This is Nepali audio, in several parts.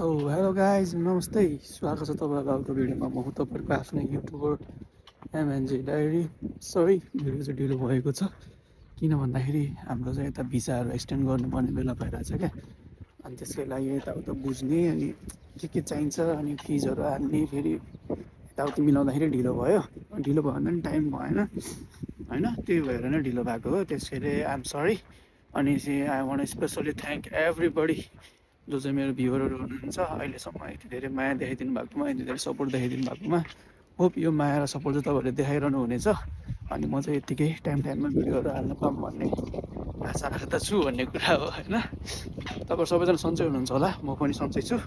सो हेलो गाइज नमस्ते स्वागत छ तपाईँहरूको अर्को भिडियोमा म तपाईँहरूको आफ्नै YouTuber MNG diary sorry video चाहिँ ढिलो भएको छ किन भन्दाखेरि हाम्रो चाहिँ यता भिसाहरू एक्सटेन्ड गर्नुपर्ने बेला भइरहेछ क्या अनि त्यसकै लागि यताउता बुझ्ने अनि के के चाहिन्छ अनि फिजहरू हाल्ने फेरि यताउति मिलाउँदाखेरि ढिलो भयो ढिलो भयो भने टाइम भएन होइन त्यही भएर नै ढिलो भएको हो त्यसैले आइएम सरी अनि चाहिँ I want especially thank everybody जो चाहिँ मेरो भ्युवरहरू हुनुहुन्छ अहिलेसम्म यति धेरै माया देखाइदिनु भएकोमा यति धेरै सपोर्ट देखाइदिनु भएकोमा होप यो माया र सपोर्ट चाहिँ तपाईँहरूले देखाइरहनु हुनेछ। अनि म चाहिँ यत्तिकै टाइम टाइममा भिडियोहरू हाल्नु पाऊँ भन्ने आशा राख्दछु भन्ने कुरा हो होइन? तपाईँहरू सबैजना सन्चै हुनुहुन्छ होला म पनि सन्चै छु।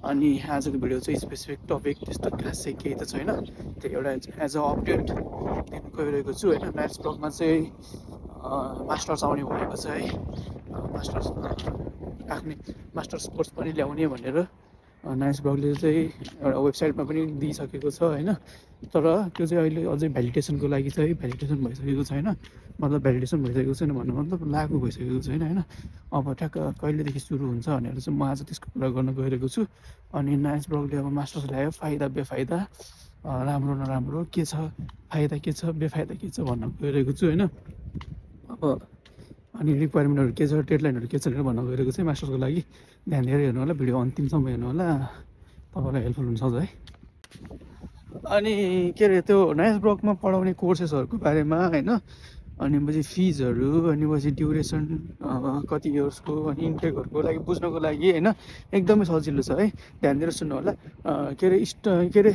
अनि आजको भिडियो चाहिँ स्पेसिफिक टपिक त्यस्तो खास केही त छैन। त्यो एउटा एज अ अपडेट दिनु गइरहेको छु होइन? म्याथ्स ब्लगमा चाहिँ मास्टर्स आउने भएको छ है। मास्टर्स आफ्नै मास्टर्स कोर्स पनि ल्याउने भनेर नाइस ब्लगले चाहिँ एउटा वेबसाइटमा पनि दिइसकेको छ होइन? तर त्यो चाहिँ अहिले अझै भ्यालिडेसनको लागि चाहिँ भ्यालिडेसन भइसकेको छैन। मतलब भ्यालिडेसन भइसकेको छैन भन्नु मतलब लागु भइसकेको छैन होइन? अब ठ्याक्क कहिलेदेखि सुरु हुन्छ भनेर चाहिँ म आज त्यसको कुरा गर्न गइरहेको छु। अनि नाइस ब्लगले अब मास्टर्स ल्यायो फाइदा बेफाइदा राम्रो नराम्रो के छ फाइदा के छ बेफाइदा के छ भन्न गइरहेको छु होइन? अब अनि रिक्वायरमेन्टहरू के छ डेडलाइनहरू के छ भनेर भन्न गइरहेको चाहिँ मास्टर्सको लागि। ध्यान दिएर हेर्नु होला भिडियो अन्तिमसम्म हेर्नु होला। तपाईँलाई हेल्पफुल हुन्छ है। अनि के अरे त्यो नाइस ब्लकमा पढाउने कोर्सेसहरूको बारेमा होइन? अनि पछि फिजहरू अनि पछि ड्युरेसन कति इयर्सको अनि इन्टेकहरूको लागि बुझ्नको लागि होइन? एकदमै सजिलो छ है। ध्यान दिएर सुन्नु होला। के अरे इस्ट के अरे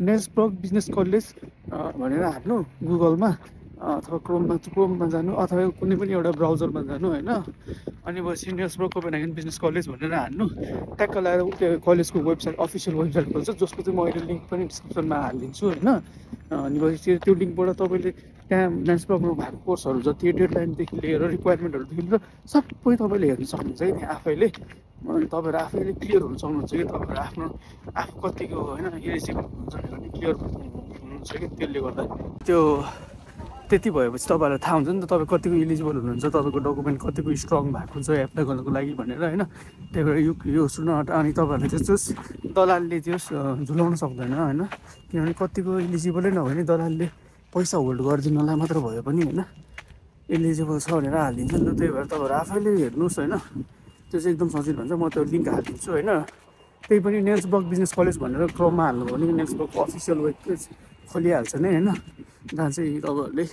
नेक्स्ट ब्लक बिजनेस कलेज भनेर हाल्नु गुगलमा अथवा क्रोममा क्रोममा जानु अथवा कुनै पनि एउटा ब्राउजरमा जानु होइन? अनि पछि Niels Brock Copenhagen business college भनेर हान्नु। ट्याक्क लगाएर त्यो कलेजको वेबसाइट अफिसियल वेबसाइट खोल्छ जसको चाहिँ म अहिले लिङ्क पनि डिस्क्रिप्सनमा हालिदिन्छु होइन? अनि पछि त्यो लिङ्कबाट तपाईँले त्यहाँ नेक्स्ट ब्लकमा भएको कोर्सहरू जति डेडलाइनदेखि लिएर रिक्वायरमेन्टहरूदेखि लिएर सबै तपाईँले हेर्नु सक्नुहुन्छ कि त्यहाँ आफैले। अनि तपाईँहरू आफैले क्लियर हुनु सक्नुहुन्छ कि तपाईँहरू आफ्नो आफू कतिको होइन इलिजिबल हुनुहुन्छ भने क्लियर हुनुहुन्छ कि त्यसले गर्दा। त्यो त्यति भएपछि तपाईँहरूलाई थाहा हुन्छ नि त तपाईँ कतिको इलिजिबल हुनुहुन्छ तपाईँको डकुमेन्ट कतिको स्ट्रङ भएको छ एप्लाई गर्नको लागि भनेर होइन? त्यही भएर यो यो सुन अनि तपाईँहरूले चाहिँ दलालले त्यो झुलाउन सक्दैन होइन? किनभने कतिको इलिजिबलै नभए दलालले पैसा होल्ड गरिदिनलाई मात्र भयो पनि होइन? इलिजिबल छ भनेर हालिदिन्छ नि त त्यही भएर तपाईँहरू आफैले हेर्नुहोस् होइन? त्यो चाहिँ एकदम सजिलो हुन्छ म त्यो लिङ्क हालिदिन्छु होइन? त्यही पनि ब्लक बिजनेस कलेज भनेर क्रोममा हाल्नुभयो भने नेक्स्ट ब्लकको अफिसियल वेब पेज खोलिहाल्छ नै होइन। जहाँ चाहिँ तपाईँहरूले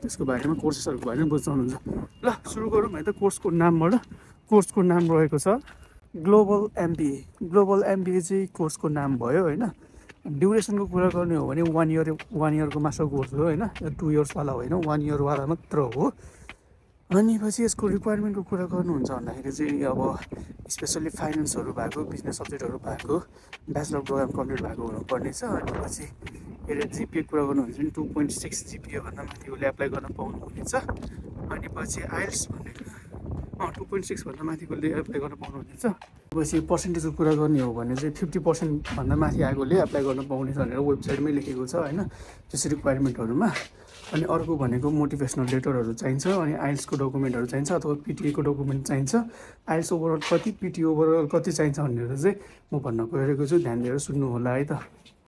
त्यसको बारेमा कोर्सेसहरूको बारेमा बुझ्नुहुन्छ। ल सुरु गरौँ है त कोर्सको नामबाट। कोर्सको नाम रहेको छ ग्लोबल एमबिए ग्लोबल एमबिए चाहिँ कोर्सको नाम भयो होइन। ड्युरेसनको कुरा गर्ने हो भने वान इयर वान इयरको मास्टर कोर्स हो होइन। टु इयर्सवाला होइन वान इयरवाला मात्र हो। अनि पछि यसको रिक्वायरमेन्टको कुरा गर्नुहुन्छ भन्दाखेरि चाहिँ अब स्पेसल्ली फाइनेन्सहरू भएको बिजनेस सब्जेक्टहरू भएको ब्याचलर प्रोग्राम कम्प्लिट भएको हुनुपर्ने छ अनि पछि के अरे जिपिए कुरा गर्नुहुन्छ भने टु पोइन्ट सिक्स जिपिएभन्दा माथि उसले एप्लाई गर्न पाउनुहुनेछ। अनि पछि आइल्स भनेको अँ टु पोइन्ट सिक्सभन्दा माथिकोले एप्लाई गर्न पाउनुहुनेछ। पछि पर्सेन्टेजको कुरा गर्ने हो भने चाहिँ फिफ्टी पर्सेन्टभन्दा माथि आएकोले एप्लाई गर्न पाउनेछ भनेर वेबसाइटमै लेखेको छ होइन त्यस रिक्वायरमेन्टहरूमा अनि अर्को भनेको मोटिभेसनल लेटरहरू चाहिन्छ अनि आइल्सको डकुमेन्टहरू चाहिन्छ अथवा पिटिएको डकुमेन्ट चाहिन्छ। आइल्स ओभरअल कति पिटी ओभरअल कति चाहिन्छ भनेर चाहिँ म भन्न गइरहेको छु। ध्यान दिएर सुन्नु होला है त।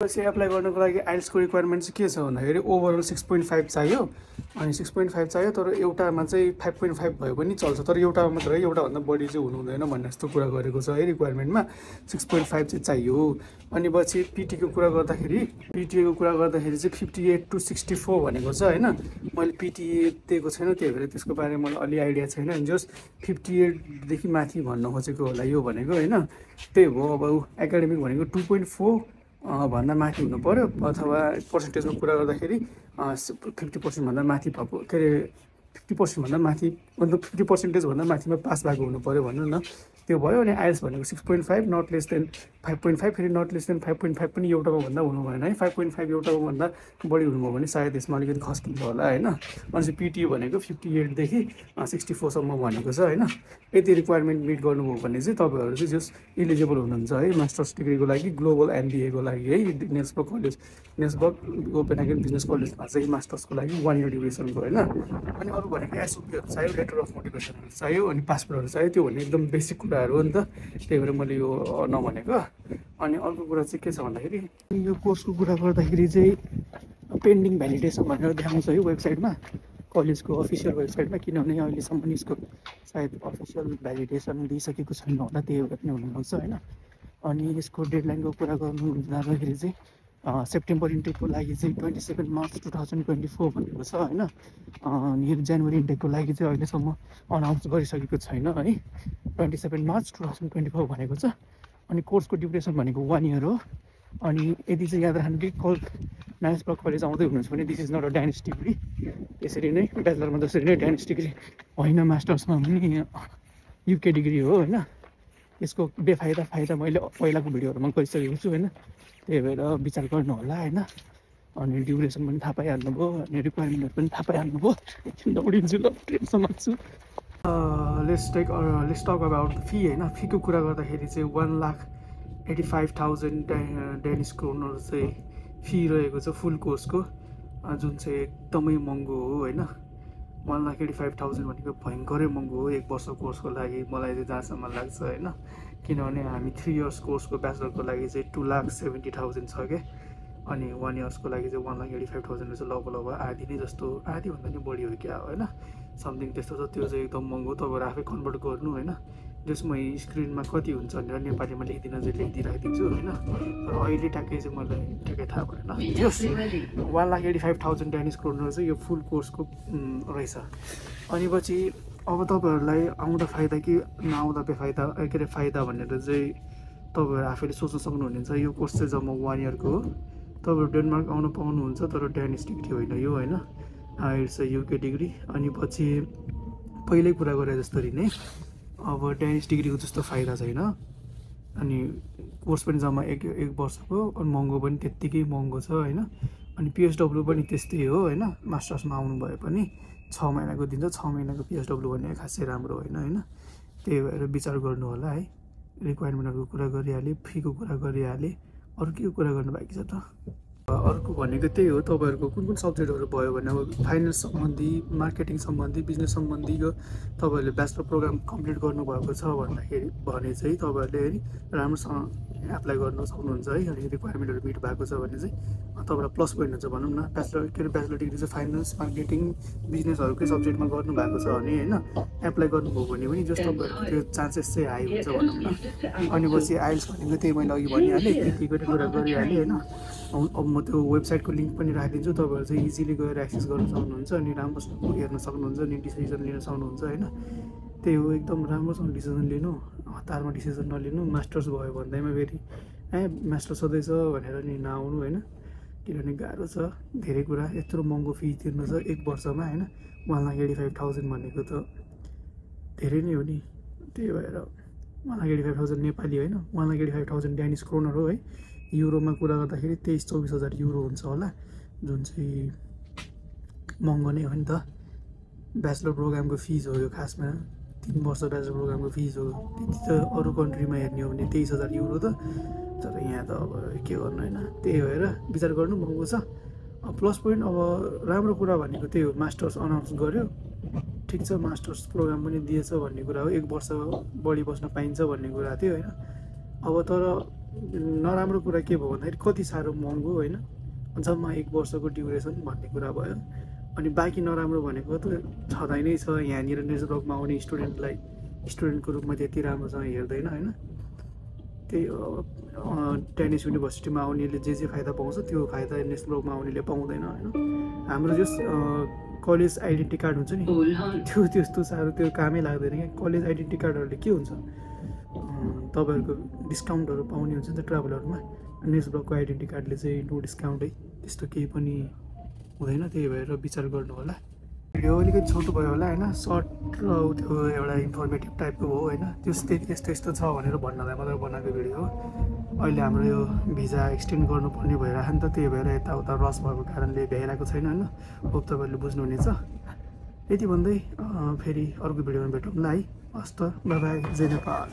पछि एप्लाई गर्नको लागि आइल्सको रिक्वायरमेन्ट चाहिँ के छ भन्दाखेरि ओभरअल सिक्स पोइन्ट फाइभ चाहियो। अनि सिक्स पोइन्ट फाइभ चाहियो तर एउटामा चाहिँ फाइभ पोइन्ट फाइभ भयो पनि चल्छ। तर एउटामा मात्र एउटाभन्दा बढी चाहिँ हुनु हुँदैन भन्ने जस्तो कुरा गरेको छ है रिक्वायरमेन्टमा सिक्स पोइन्ट फाइभ चाहिँ चाहियो। अनि पछि पिटीको कुरा गर्दाखेरि पिटिएको कुरा गर्दाखेरि चाहिँ fifty eight to sixty four भनेको छ होइन? मैले पिटिए दिएको छैन त्यही भएर त्यसको बारेमा मलाई अलि आइडिया छैन। जस फिफ्टी एटदेखि माथि भन्नु खोजेको होला यो भनेको होइन? त्यही हो अब एकाडेमिक भनेको टु पोइन्ट फोर भन्दा माथि हुनु पऱ्यो अथवा पर्सेन्टेजमा कुरा गर्दाखेरि फिफ्टी पर्सेन्टभन्दा माथि भएको के अरे फिफ्टी पर्सेन्टभन्दा माथि मतलब फिफ्टी पर्सेन्टेजभन्दा माथिमा पास भएको हुनु पऱ्यो भनौँ न। त्यो भयो अनि आइएल्स भनेको six point five not less than five point five फेरि not less than five point five पनि एउटामा भन्दा हुनु भएन है। फाइभ पोइन्ट फाइभ एउटामा भन्दा बढी हुनुभयो भने सायद यसमा अलिकति खस्किन्छ होला होइन। अनि चाहिँ पिटिए भनेको फिफ्टी एटदेखि सिक्सटी फोरसम्म भनेको छ होइन। यति रिक्वायरमेन्ट मिट गर्नुभयो भने चाहिँ तपाईँहरू चाहिँ जस इलिजिबल हुनुहुन्छ है मास्टर्स डिग्रीको लागि ग्लोबल एमबिएको लागि है Niels Brock college Niels Brock open business कलेजमा चाहिँ मास्टर्सको लागि वान इयर ड्युरेसनको होइन। अनि अरू भनेको एसओपीहरू चाहियो लेटर अफ मोटिभेसनहरू चाहियो अनि पासपोर्टहरू चाहियो त्यो भन्ने एकदम बेसिक कुराहरू हो नि त। त्यही भएर मैले यो नभनेको। अनि अर्को कुरा चाहिँ के छ भन्दाखेरि यो कोर्सको कुरा गर्दाखेरि चाहिँ पेन्डिङ भ्यालिडेसन भनेर देखाउँछ है वेबसाइटमा कलेजको अफिसियल वेबसाइटमा किनभने अहिलेसम्म यसको सायद अफिसियल भ्यालिडेसन दिइसकेको छैन होला। त्यही भएर पनि हुनसक्छ होइन। अनि यसको डेडलाइनको कुरा गर्नु जाँदाखेरि चाहिँ सेप्टेम्बर इन्टेकको लागि चाहिँ twenty seven March two thousand twenty four भनेको छ होइन? यो जनवरी इन्टेकको लागि चाहिँ अहिलेसम्म अनाउन्स गरिसकेको छैन है? Twenty seven March two thousand twenty four भनेको छ। अनि कोर्सको ड्युरेसन भनेको वान इयर हो। अनि यदि चाहिँ याद राख्नु कि कल म्यानेज ब्लक कलेज आउँदै हुनुहुन्छ भने this is not a Danish degree त्यसरी नै ब्याचलरमा जसरी नै ड्यानिस डिग्री होइन मास्टर्समा पनि युके डिग्री हो होइन? यसको बेफाइदा फाइदा मैले पहिलाको भिडियोहरूमा गरिसकेको छु होइन? त्यही भएर विचार गर्नु होला होइन? अनि ड्युरेसन पनि थाहा पाइहाल्नुभयो अनि रिक्वायरमेन्टहरू पनि थाहा पाइहाल्नुभयो। एकछिन दौडिन्छु ल ट्रेनसम्म छु। Let's take let's talk about fee होइन? फीको कुरा गर्दाखेरि चाहिँ one lakh eighty five thousand Danish क्रोनहरू चाहिँ फी रहेको छ फुल कोर्सको जुन चाहिँ एकदमै महँगो हो होइन? One lakh eighty five thousand भनेको भयङ्करै महँगो हो एक वर्ष कोर्सको लागि मलाई चाहिँ जहाँसम्म लाग्छ होइन। किनभने हामी थ्री इयर्स कोर्सको ब्याचलरको लागि चाहिँ टु लाख सेभेन्टी थाउजन्ड छ क्या अनि वान इयर्सको लागि चाहिँ one lakh eighty five thousand चाहिँ लगभग लगभग आधी नै जस्तो आधीभन्दा नि बढी हो क्या होइन? समथिङ त्यस्तो छ त्यो चाहिँ एकदम महँगो तपाईँहरू आफै कन्भर्ट गर्नु होइन? जसमा स्क्रिनमा कति हुन्छ भनेर नेपालीमा लेखिदिन चाहिँ लेखिदिइराखिदिन्छु होइन? तर अहिले ट्याक्कै चाहिँ मलाई ट्याक्कै थाहा भएन। यस one lakh eighty five thousand Danish kroner चाहिँ यो फुल कोर्सको रहेछ। अनि पछि अब तपाईँहरूलाई आउँदा फाइदा कि नआउँदा बेफाइदा के अरे फाइदा भनेर चाहिँ तपाईँहरू आफैले सोच्न सक्नुहुनेछ। यो कोर्स चाहिँ जम्मा वान इयरको हो। तपाईँहरू डेनमार्क आउन पाउनुहुन्छ तर ड्यानिस डिग्री होइन यो होइन? इट्स अ युके डिग्री अनि पछि पहिल्यै कुरा गरे जसरी नै। अब ड्यानिस डिग्रीको जस्तो फाइदा छैन। अनि कोर्स पनि जम्मा एक एक वर्षको अनि महँगो पनि त्यत्तिकै महँगो छ होइन। अनि पिएचडब्लु पनि त्यस्तै हो होइन। मास्टर्समा आउनु भए पनि छ महिनाको दिन्छ छ महिनाको पिएचडब्लु भन्ने खासै राम्रो होइन होइन। त्यही भएर विचार गर्नु होला है। रिक्वायरमेन्टहरूको कुरा गरिहालेँ फीको कुरा गरिहालेँ अरू के कुरा गर्नु बाँकी छ त? अर्को भनेको त्यही हो तपाईँहरूको कुन कुन सब्जेक्टहरू भयो भने अब फाइनेन्स सम्बन्धी मार्केटिङ सम्बन्धी बिजनेस सम्बन्धीको तपाईँहरूले ब्याचलर प्रोग्राम कम्प्लिट गर्नुभएको छ भन्दाखेरि भने चाहिँ तपाईँहरूले है राम्रोसँग एप्लाई गर्न सक्नुहुन्छ है अनि रिक्वायरमेन्टहरू मिट भएको छ भने चाहिँ तपाईँलाई प्लस पोइन्ट हुन्छ भनौँ न। ब्याचलर के अरे ब्याचलर डिग्री चाहिँ फाइनेन्स मार्केटिङ बिजनेसहरूकै सब्जेक्टमा गर्नुभएको छ भने होइन एप्लाई गर्नुभयो भने पनि जस्ट तपाईँहरूको त्यो चान्सेस चाहिँ हाई हुन्छ भनौँ न। अनि पछि आइल्स भनेको त्यही मैले अघि भनिहालेँ त्यतिको कुरा गरिहालेँ होइन। अब म त्यो वेबसाइटको लिङ्क पनि राखिदिन्छु तपाईँहरू चाहिँ इजिली गएर एक्सेस गर्न सक्नुहुन्छ अनि राम्रोसँग हेर्न सक्नुहुन्छ अनि डिसिजन लिन सक्नुहुन्छ होइन। त्यही हो एकदम राम्रोसँग डिसिजन लिनु हतारमा डिसिजन नलिनु मास्टर्स भयो भन्दैमा फेरि ए मास्टर्स छ भनेर नि नआउनु होइन किनभने गाह्रो छ धेरै कुरा यत्रो महँगो फी तिर्नु छ एक वर्षमा होइन लाख एटी फाइभ थाउजन्ड भनेको त धेरै नै हो नि त्यही भएर lakh eighty five thousand Nepali होइन lakh eighty five thousand Danish kroner हो है युरोमा कुरा गर्दाखेरि तेइस चौबिस हजार युरो हुन्छ होला जुन चाहिँ महँगो नै हो नि त ब्याचलर प्रोग्रामको फिज हो यो खासमा तिन वर्ष ब्याचलर प्रोग्रामको फिज हो त्यति त अरू कन्ट्रीमा हेर्ने हो भने तेइस हजार युरो त। तर यहाँ त अब के गर्नु होइन त्यही भएर विचार गर्नु महँगो छ। प्लस पोइन्ट अब राम्रो कुरा भनेको त्यही हो मास्टर्स अनाउन्स गर्यो। ठिक छ मास्टर्स प्रोग्राम पनि दिएछ भन्ने कुरा हो एक वर्ष बढी बस्न पाइन्छ भन्ने कुरा थियो होइन। अब तर नराम्रो कुरा के भयो भन्दाखेरि कति साह्रो महँगो होइन। जम्मा एक वर्षको ड्युरेसन भन्ने कुरा भयो। अनि बाँकी नराम्रो भनेको त छँदै नै छ। यहाँनिर नेजरकमा आउने स्टुडेन्टलाई स्टुडेन्टको रूपमा त्यति राम्रोसँग हेर्दैन होइन? त्यही टेनिस युनिभर्सिटीमा आउनेले जे जे फाइदा पाउँछ त्यो फाइदा नेसनलमा आउनेले पाउँदैन होइन? हाम्रो जस कलेज आइडेन्टिटी कार्ड हुन्छ नि त्यो त्यस्तो साह्रो त्यो कामै लाग्दैन क्या। कलेज आइडेन्टिटी कार्डहरूले के हुन्छ? तपाईँहरूको डिस्काउन्टहरू पाउने हुन्छ नि त ट्राभलहरूमा। नेस ब्लकको आइडेन्टिटी कार्डले चाहिँ नो डिस्काउन्टै। त्यस्तो केही पनि हुँदैन त्यही भएर विचार गर्नु होला। भिडियो अलिकति छोटो भयो होला होइन? सर्ट र त्यो एउटा इन्फर्मेटिभ टाइपको हो होइन? त्यस त्यति यस्तो यस्तो छ भनेर भन्नलाई मात्रै बनाएको भिडियो हो। अहिले हाम्रो यो भिजा एक्सटेन्ड गर्नुपर्ने भइरहेको नि त त्यही भएर यताउता रस भएको कारणले भ्याइरहेको छैन होइन? होप तपाईँहरूले बुझ्नुहुनेछ। यति भन्दै फेरि अर्को भिडियोमा भेटौँला है। हस्त बाबा जय नेपाल।